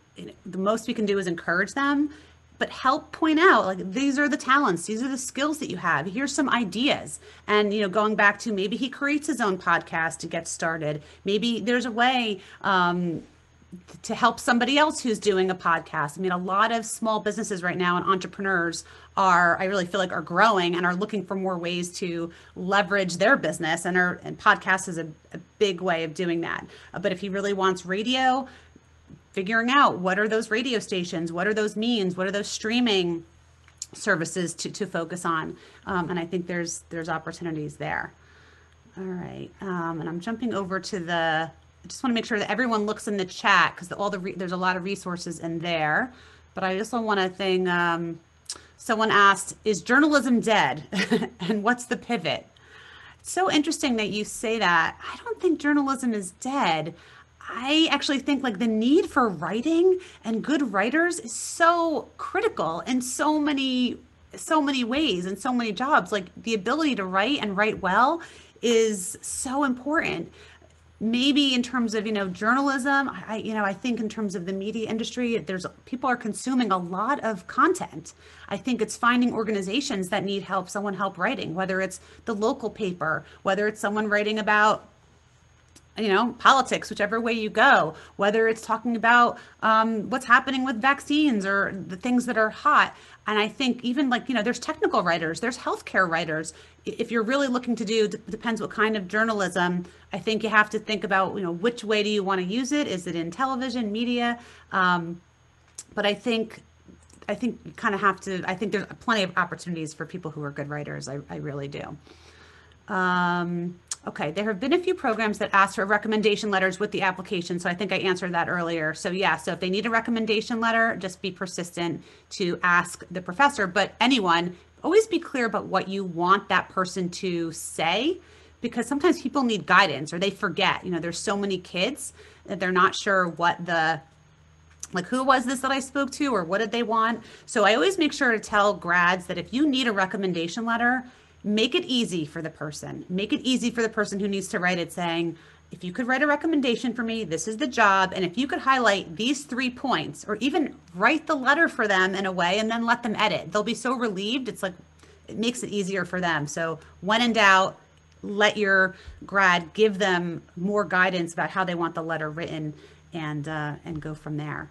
Speaker 1: the most we can do is encourage them but help point out like these are the talents these are the skills that you have. Here's some ideas. And you know going back to maybe he creates his own podcast to get started. Maybe there's a way um, to help somebody else who's doing a podcast. I mean, a lot of small businesses right now and entrepreneurs are, I really feel like, are growing and are looking for more ways to leverage their business. And, our, and podcast is a, a big way of doing that. Uh, but if he really wants radio, figuring out what are those radio stations, what are those means, what are those streaming services to, to focus on. Um, and I think there's there's opportunities there. All right, um, and I'm jumping over to the I just want to make sure that everyone looks in the chat because all the re- there's a lot of resources in there. But I just want to thing. Um, someone asked, "Is journalism dead? and what's the pivot?" It's so interesting that you say that. I don't think journalism is dead. I actually think like the need for writing and good writers is so critical in so many so many ways and so many jobs. Like the ability to write and write well is so important maybe in terms of you know journalism i you know i think in terms of the media industry there's people are consuming a lot of content. I think it's finding organizations that need help someone help writing whether it's the local paper whether it's someone writing about you know politics whichever way you go whether it's talking about um, what's happening with vaccines or the things that are hot. And i think even like you know there's technical writers there's healthcare writers. If you're really looking to do depends what kind of journalism i think you have to think about you know which way do you want to use it? Is it in television media? Um, but i think i think you kind of have to i think there's plenty of opportunities for people who are good writers. I, I really do. Um, okay there have been a few programs that ask for recommendation letters with the application so i think i answered that earlier. So yeah so if they need a recommendation letter just be persistent to ask the professor. But anyone always be clear about what you want that person to say because sometimes people need guidance or they forget. You know there's so many kids that they're not sure what the like who was this that i spoke to or what did they want? So i always make sure to tell grads that if you need a recommendation letter make it easy for the person make it easy for the person who needs to write it saying if you could write a recommendation for me, this is the job. And if you could highlight these three points or even write the letter for them in a way and then let them edit, they'll be so relieved. It's like, it makes it easier for them. So when in doubt, let your grad give them more guidance about how they want the letter written and uh, and go from there.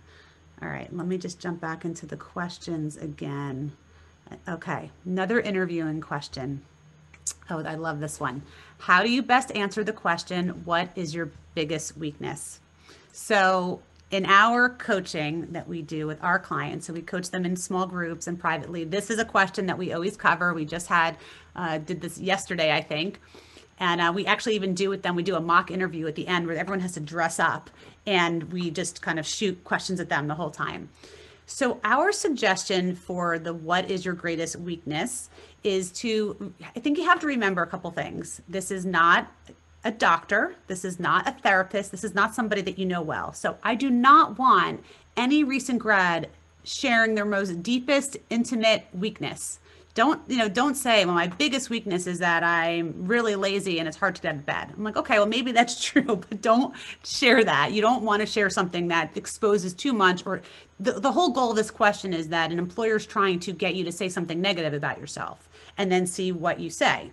Speaker 1: All right, let me just jump back into the questions again. Okay, another interviewing question. Oh, I love this one. How do you best answer the question, what is your biggest weakness? So, in our coaching that we do with our clients, so we coach them in small groups and privately, this is a question that we always cover. We just had, uh, did this yesterday, I think. And uh, we actually even do with them, we do a mock interview at the end where everyone has to dress up and we just kind of shoot questions at them the whole time. So, our suggestion for the what is your greatest weakness is to, I think you have to remember a couple things. This is not a doctor, this is not a therapist, this is not somebody that you know well. So, I do not want any recent grad sharing their most deepest, intimate weakness. Don't you know don't say well my biggest weakness is that i'm really lazy and it's hard to get out of bed. I'm like okay well maybe that's true but don't share that. You don't want to share something that exposes too much or the, the whole goal of this question is that an employer is trying to get you to say something negative about yourself and then see what you say.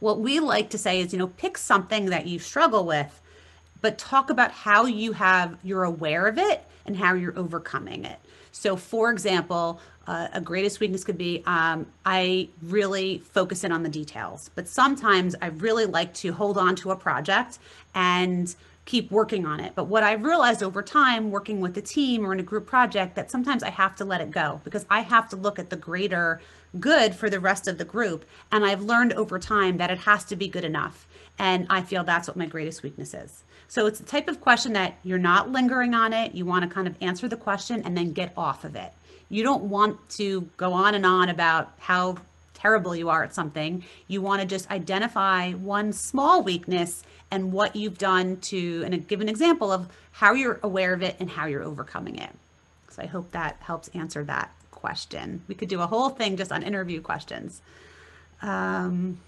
Speaker 1: What we like to say is you know pick something that you struggle with but talk about how you have you're aware of it and how you're overcoming it. So for example uh, a greatest weakness could be um, I really focus in on the details, but sometimes I really like to hold on to a project and keep working on it. But what I've realized over time, working with a team or in a group project, that sometimes I have to let it go because I have to look at the greater good for the rest of the group. And I've learned over time that it has to be good enough. And I feel that's what my greatest weakness is. So it's the type of question that you're not lingering on it. You want to kind of answer the question and then get off of it. You don't want to go on and on about how terrible you are at something. You want to just identify one small weakness and what you've done to, and give an example of how you're aware of it and how you're overcoming it. So I hope that helps answer that question. We could do a whole thing just on interview questions. Um,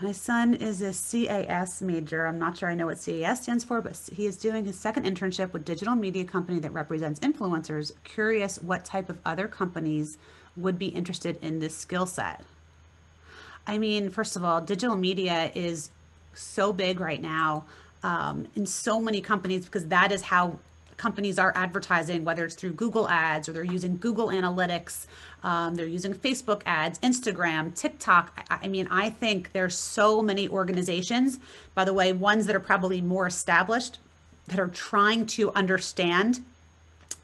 Speaker 1: my son is a CAS major. I'm not sure I know what CAS stands for, but he is doing his second internship with digital media company that represents influencers. Curious what type of other companies would be interested in this skill set. I mean, first of all, digital media is so big right now um, in so many companies because that is how companies are advertising, whether it's through Google ads or they're using Google Analytics, um, they're using Facebook ads, Instagram, TikTok. I, I mean, I think there's so many organizations, by the way, ones that are probably more established that are trying to understand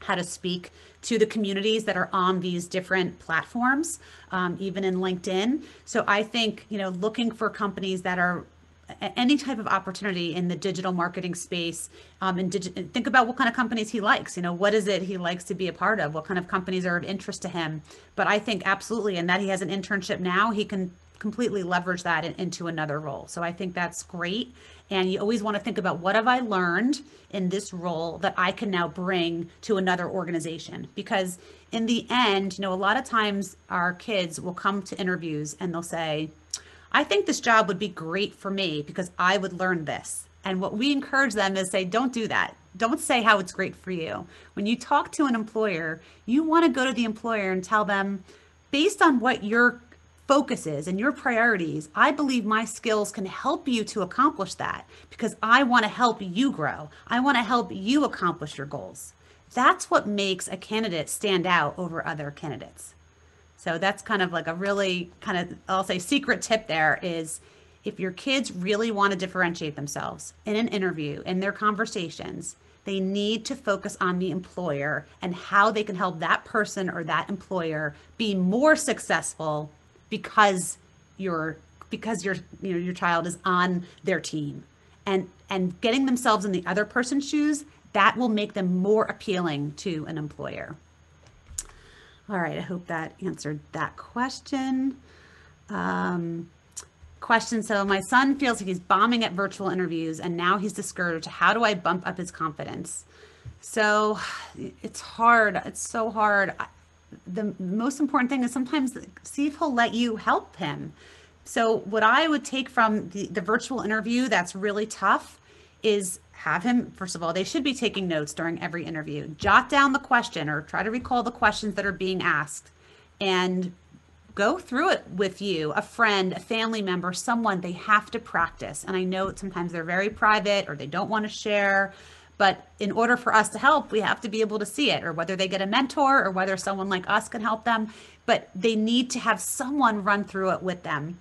Speaker 1: how to speak to the communities that are on these different platforms, um, even in LinkedIn. So I think, you know, looking for companies that are any type of opportunity in the digital marketing space um, and digi- think about what kind of companies he likes. You know what is it he likes to be a part of? What kind of companies are of interest to him? But i think absolutely and that he has an internship now he can completely leverage that in, into another role so i think that's great and you always want to think about what have i learned in this role that i can now bring to another organization because in the end you know a lot of times our kids will come to interviews and they'll say I think this job would be great for me because I would learn this. And what we encourage them is say, don't do that. Don't say how it's great for you. When you talk to an employer, you want to go to the employer and tell them, based on what your focus is and your priorities, I believe my skills can help you to accomplish that because I want to help you grow. I want to help you accomplish your goals. That's what makes a candidate stand out over other candidates. So that's kind of like a really kind of, I'll say, secret tip there is if your kids really want to differentiate themselves in an interview, in their conversations, they need to focus on the employer and how they can help that person or that employer be more successful because your because your you know your child is on their team and and getting themselves in the other person's shoes that will make them more appealing to an employer all right, I hope that answered that question. Um, question So, my son feels like he's bombing at virtual interviews and now he's discouraged. How do I bump up his confidence? So, it's hard. It's so hard. The most important thing is sometimes see if he'll let you help him. So, what I would take from the, the virtual interview that's really tough is have him first of all they should be taking notes during every interview. Jot down the question or try to recall the questions that are being asked and go through it with you a friend a family member someone they have to practice. And i know sometimes they're very private or they don't want to share but in order for us to help we have to be able to see it or whether they get a mentor or whether someone like us can help them but they need to have someone run through it with them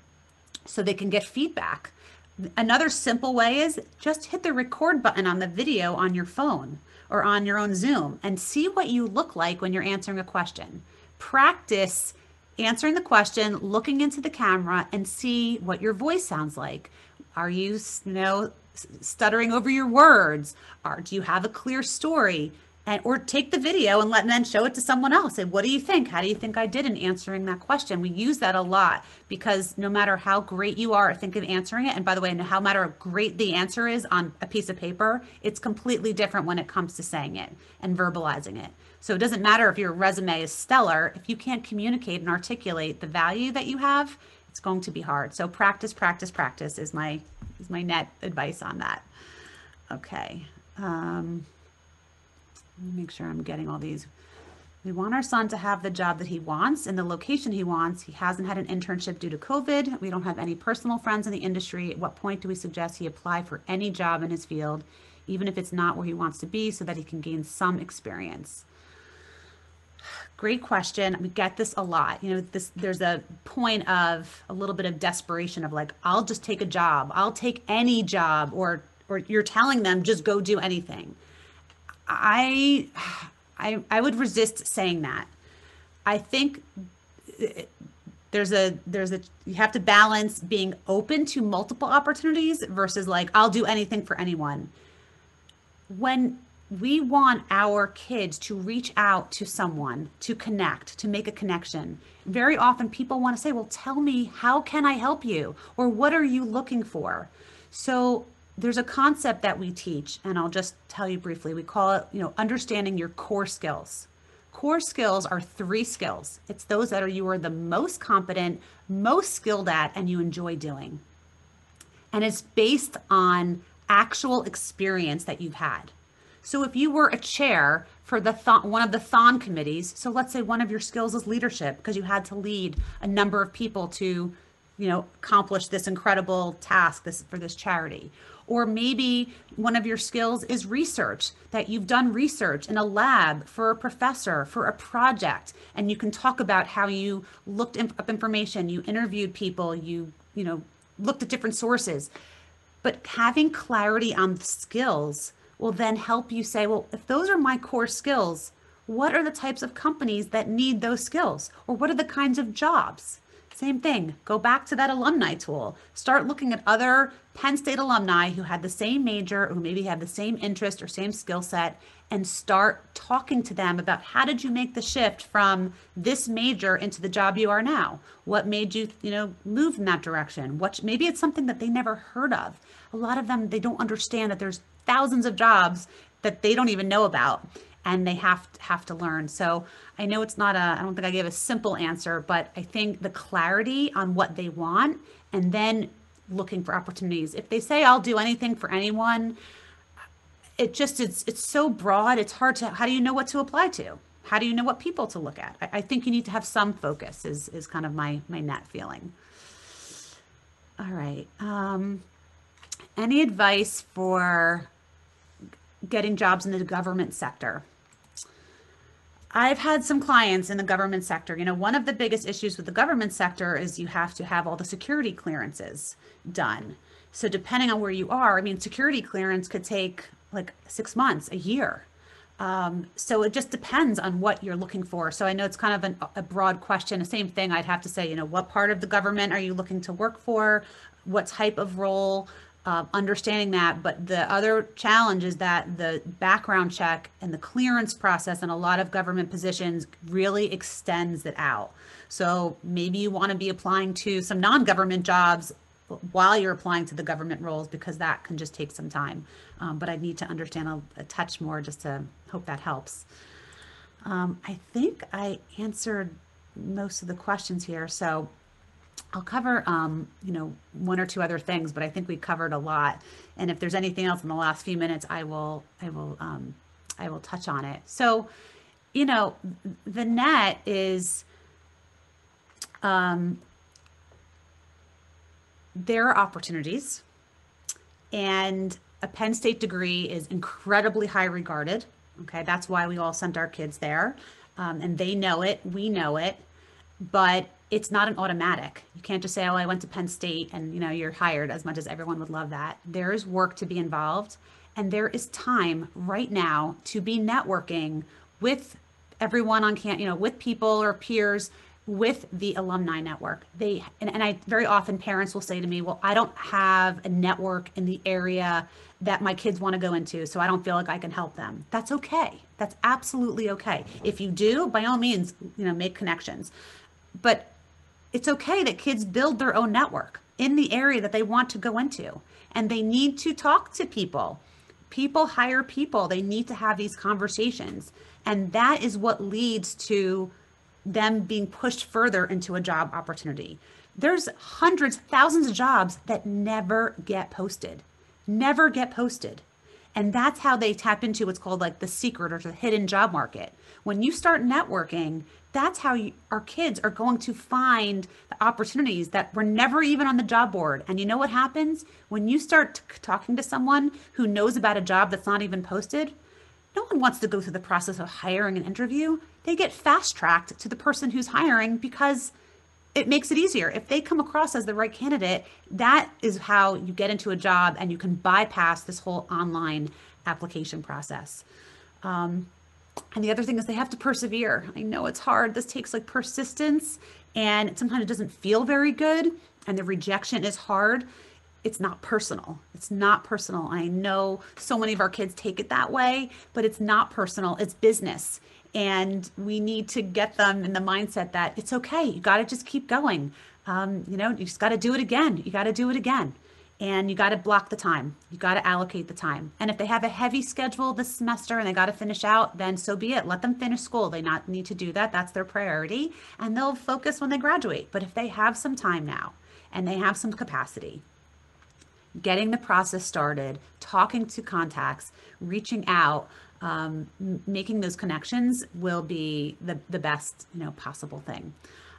Speaker 1: so they can get feedback Another simple way is just hit the record button on the video on your phone or on your own Zoom and see what you look like when you're answering a question. Practice answering the question, looking into the camera, and see what your voice sounds like. Are you, you know, stuttering over your words? Or do you have a clear story? and or take the video and let and then show it to someone else. and what do you think? How do you think I did in answering that question? We use that a lot because no matter how great you are at thinking of answering it, and by the way, no how matter how great the answer is on a piece of paper, it's completely different when it comes to saying it and verbalizing it. So it doesn't matter if your resume is stellar, if you can't communicate and articulate the value that you have, it's going to be hard. So practice, practice, practice is my is my net advice on that. Okay. Um, let me make sure I'm getting all these. We want our son to have the job that he wants in the location he wants. He hasn't had an internship due to COVID. We don't have any personal friends in the industry. At what point do we suggest he apply for any job in his field, even if it's not where he wants to be, so that he can gain some experience? Great question. We get this a lot. You know, this there's a point of a little bit of desperation of like, I'll just take a job. I'll take any job, or or you're telling them just go do anything. I, I, I would resist saying that. I think uh, there's a there's a you have to balance being open to multiple opportunities versus like I'll do anything for anyone. When we want our kids to reach out to someone, to connect, to make a connection. Very often people want to say, "Well, tell me, how can I help you?" or "What are you looking for?" So there's a concept that we teach and I'll just tell you briefly. We call it, you know, understanding your core skills. Core skills are three skills. It's those that are you are the most competent, most skilled at, and you enjoy doing. And it's based on actual experience that you've had. So if you were a chair for the th- one of the Thon committees, so let's say one of your skills is leadership because you had to lead a number of people to, you know, accomplish this incredible task this for this charity or maybe one of your skills is research, that you've done research in a lab for a professor, for a project, and you can talk about how you looked up information, you interviewed people, you, you know, looked at different sources. But having clarity on the skills will then help you say, well, if those are my core skills, what are the types of companies that need those skills? Or what are the kinds of jobs? Same thing. Go back to that alumni tool. Start looking at other Penn State alumni who had the same major, who maybe had the same interest or same skill set, and start talking to them about how did you make the shift from this major into the job you are now? What made you, you know, move in that direction? What maybe it's something that they never heard of. A lot of them they don't understand that there's thousands of jobs that they don't even know about and they have to, have to learn. So I know it's not a, I don't think I gave a simple answer, but I think the clarity on what they want and then looking for opportunities. If they say I'll do anything for anyone, it just it's it's so broad. It's hard to how do you know what to apply to? How do you know what people to look at? I, I think you need to have some focus. Is is kind of my my net feeling. All right. Um, any advice for getting jobs in the government sector? I've had some clients in the government sector. You know, one of the biggest issues with the government sector is you have to have all the security clearances done. So depending on where you are, I mean, security clearance could take like six months, a year. Um, so it just depends on what you're looking for. So I know it's kind of an, a broad question. The same thing I'd have to say, you know, what part of the government are you looking to work for? What type of role? Uh, understanding that. But the other challenge is that the background check and the clearance process in a lot of government positions really extends it out. So maybe you want to be applying to some non government jobs while you're applying to the government roles because that can just take some time. Um, but I need to understand a, a, touch more just to hope that helps. Um, I think I answered most of the questions here. So I'll cover, um, you know, one or two other things, but I think we covered a lot. And if there's anything else in the last few minutes, I will, I will, um, I will touch on it. So, you know, the net is, um, there are opportunities, and a Penn State degree is incredibly high regarded. Okay, that's why we all sent our kids there, um, and they know it. We know it, but it's not an automatic. You can't just say, "Oh, I went to Penn State," and you know you're hired. As much as everyone would love that, there is work to be involved, and there is time right now to be networking with everyone on camp. You know, with people or peers with the alumni network. They and, and I very often parents will say to me, "Well, I don't have a network in the area that my kids want to go into, so I don't feel like I can help them." That's okay. That's absolutely okay. If you do, by all means, you know, make connections. But it's okay that kids build their own network in the area that they want to go into and they need to talk to people. People hire people. They need to have these conversations. And that is what leads to them being pushed further into a job opportunity. There's hundreds thousands of jobs that never get posted. Never get posted and that's how they tap into what's called like the secret or the hidden job market when you start networking that's how you, our kids are going to find the opportunities that were never even on the job board. And you know what happens when you start talking to someone who knows about a job that's not even posted? No one wants to go through the process of hiring an interview. They get fast tracked to the person who's hiring because it makes it easier. If they come across as the right candidate, that is how you get into a job and you can bypass this whole online application process. Um, and the other thing is they have to persevere. I know it's hard. This takes like persistence and sometimes it doesn't feel very good and the rejection is hard. It's not personal. It's not personal. I know so many of our kids take it that way, but it's not personal. It's business. And we need to get them in the mindset that it's okay. You got to just keep going. Um, you know, you just got to do it again. You got to do it again and you got to block the time. You got to allocate the time. And if they have a heavy schedule this semester and they got to finish out, then so be it. Let them finish school. They not need to do that. That's their priority, and they'll focus when they graduate. But if they have some time now and they have some capacity, getting the process started, talking to contacts, reaching out, um, making those connections will be the the best you know possible thing.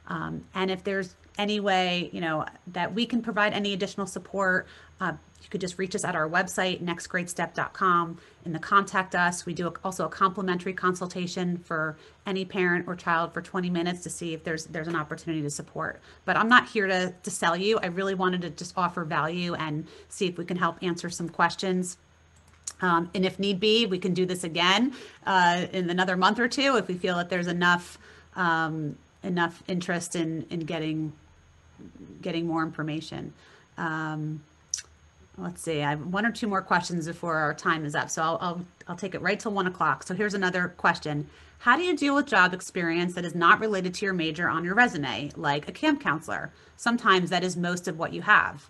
Speaker 1: Um, and if there's any way, you know, that we can provide any additional support, uh, you could just reach us at our website, nextgreatstep.com. In the contact us, we do a, also a complimentary consultation for any parent or child for 20 minutes to see if there's there's an opportunity to support. But I'm not here to, to sell you. I really wanted to just offer value and see if we can help answer some questions. Um, and if need be, we can do this again uh, in another month or two if we feel that there's enough um, enough interest in in getting getting more information. Um, let's see, I have one or two more questions before our time is up. So I'll, I'll, I'll take it right till one o'clock. So here's another question. How do you deal with job experience that is not related to your major on your resume, like a camp counselor? Sometimes that is most of what you have.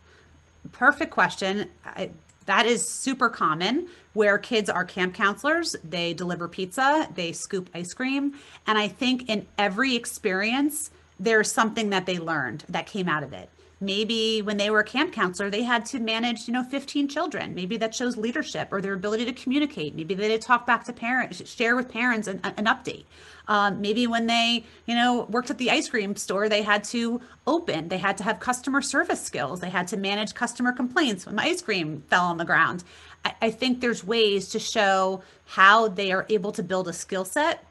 Speaker 1: Perfect question. I, that is super common where kids are camp counselors. They deliver pizza, they scoop ice cream. And I think in every experience, there's something that they learned that came out of it maybe when they were a camp counselor they had to manage you know 15 children. Maybe that shows leadership or their ability to communicate. Maybe they did talk back to parents share with parents an, an update. Um, maybe when they you know worked at the ice cream store they had to open. They had to have customer service skills. They had to manage customer complaints when the ice cream fell on the ground. I, I think there's ways to show how they are able to build a skill set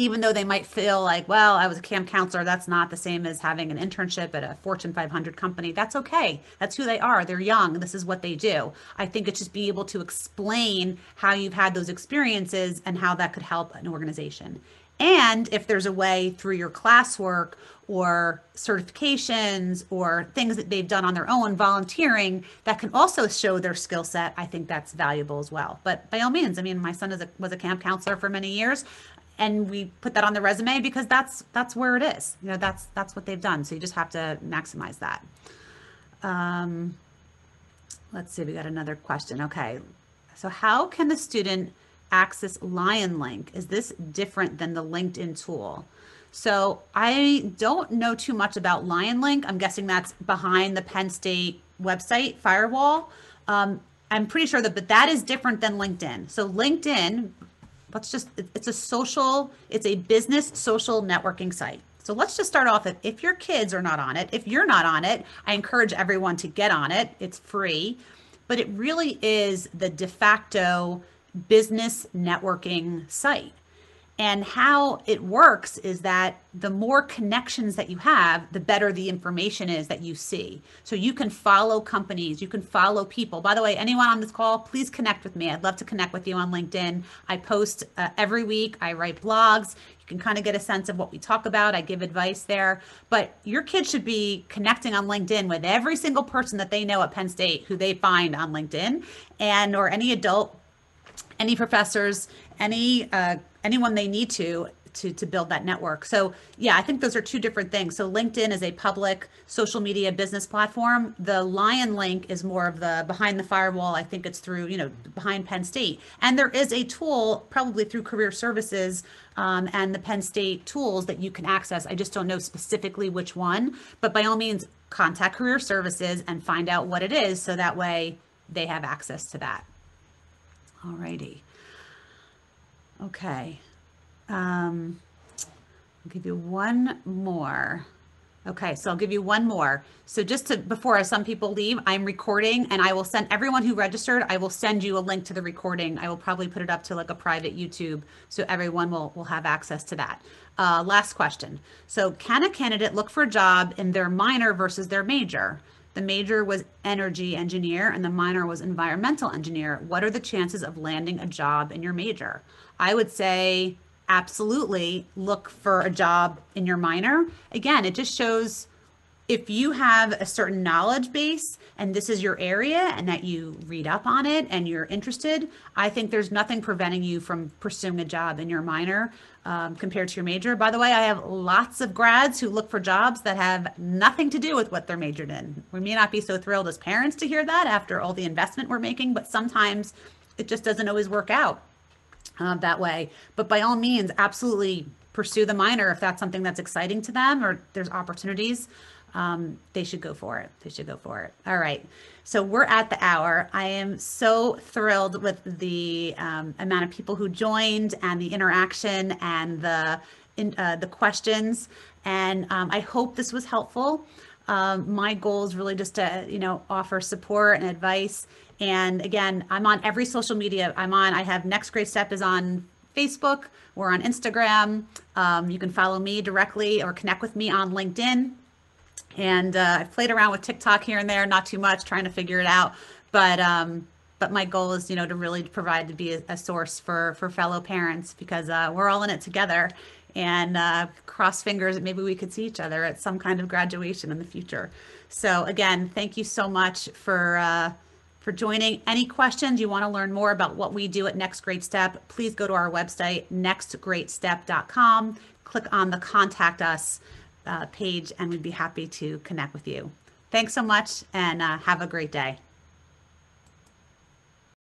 Speaker 1: even though they might feel like, well, I was a camp counselor, that's not the same as having an internship at a Fortune 500 company. That's okay. That's who they are. They're young. This is what they do. I think it's just being able to explain how you've had those experiences and how that could help an organization. And if there's a way through your classwork or certifications or things that they've done on their own, volunteering, that can also show their skill set, I think that's valuable as well. But by all means, I mean, my son is a, was a camp counselor for many years and we put that on the resume because that's that's where it is. You know that's that's what they've done. So you just have to maximize that. Um, let's see we got another question. Okay. So how can the student access Lion Link? is this different than the linkedin tool? So i don't know too much about Lion Link. i'm guessing that's behind the penn state website firewall. Um, i'm pretty sure that but that is different than linkedin. So linkedin let's just it's a social it's a business social networking site. So let's just start off if, if your kids are not on it if you're not on it i encourage everyone to get on it. It's free. But it really is the de facto business networking site and how it works is that the more connections that you have, the better the information is that you see. So you can follow companies, you can follow people. By the way, anyone on this call, please connect with me. I'd love to connect with you on LinkedIn. I post uh, every week, I write blogs. You can kind of get a sense of what we talk about. I give advice there. But your kids should be connecting on LinkedIn with every single person that they know at Penn State who they find on LinkedIn and or any adult any professors, any uh, anyone they need to to to build that network. So yeah, I think those are two different things. So LinkedIn is a public social media business platform. The Lion Link is more of the behind the firewall. I think it's through you know behind Penn State, and there is a tool probably through Career Services um, and the Penn State tools that you can access. I just don't know specifically which one, but by all means contact Career Services and find out what it is, so that way they have access to that. All righty. Okay. Um, I'll give you one more. Okay, so I'll give you one more. So just to before some people leave, I'm recording and I will send everyone who registered, I will send you a link to the recording. I will probably put it up to like a private YouTube so everyone will, will have access to that. Uh, last question. So can a candidate look for a job in their minor versus their major? The major was energy engineer and the minor was environmental engineer. What are the chances of landing a job in your major? I would say absolutely look for a job in your minor. Again, it just shows if you have a certain knowledge base and this is your area and that you read up on it and you're interested, I think there's nothing preventing you from pursuing a job in your minor um, compared to your major. By the way, I have lots of grads who look for jobs that have nothing to do with what they're majored in. We may not be so thrilled as parents to hear that after all the investment we're making, but sometimes it just doesn't always work out uh, that way. But by all means, absolutely pursue the minor if that's something that's exciting to them or there's opportunities um, they should go for it. They should go for it. All right. So we're at the hour. I am so thrilled with the um, amount of people who joined and the interaction and the in, uh, the questions. And um, I hope this was helpful. Um, my goal is really just to you know offer support and advice. And again, I'm on every social media. I'm on. I have Next Great Step is on Facebook. We're on Instagram. Um, you can follow me directly or connect with me on LinkedIn. And uh, I've played around with TikTok here and there, not too much, trying to figure it out. But um, but my goal is, you know, to really provide to be a, a source for for fellow parents because uh, we're all in it together. And uh, cross fingers that maybe we could see each other at some kind of graduation in the future. So again, thank you so much for uh, for joining. Any questions you want to learn more about what we do at Next Great Step, please go to our website, nextgreatstep.com. Click on the Contact Us uh, page and we'd be happy to connect with you. Thanks so much and uh, have a great day.